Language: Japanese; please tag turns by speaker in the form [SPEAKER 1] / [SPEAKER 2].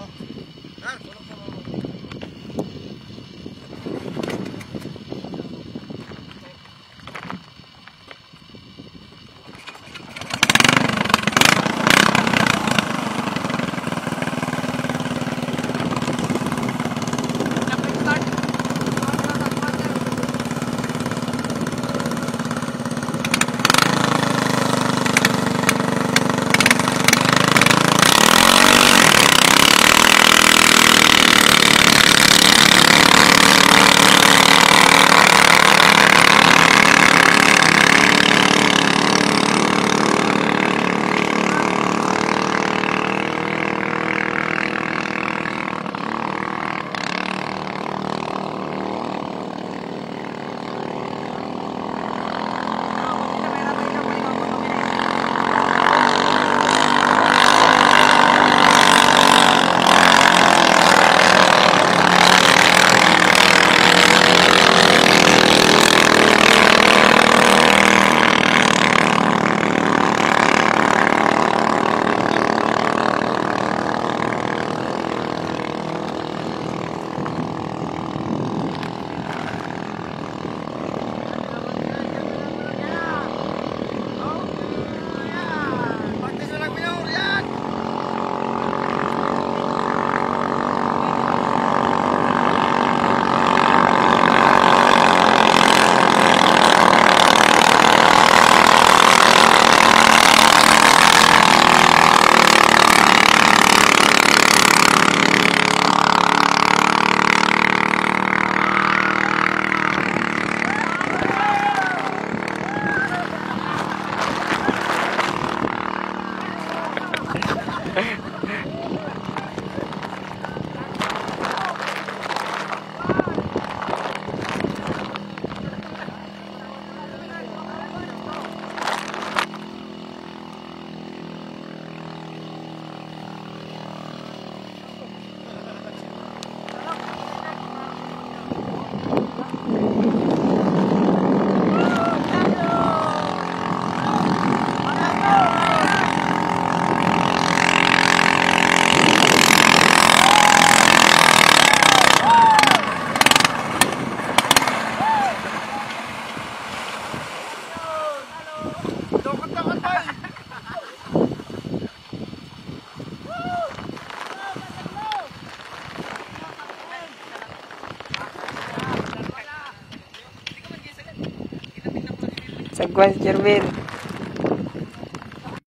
[SPEAKER 1] なこの子の
[SPEAKER 2] en cualquier vez